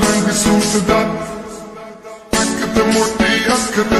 Карангасум седат, пъката му е ти, аз като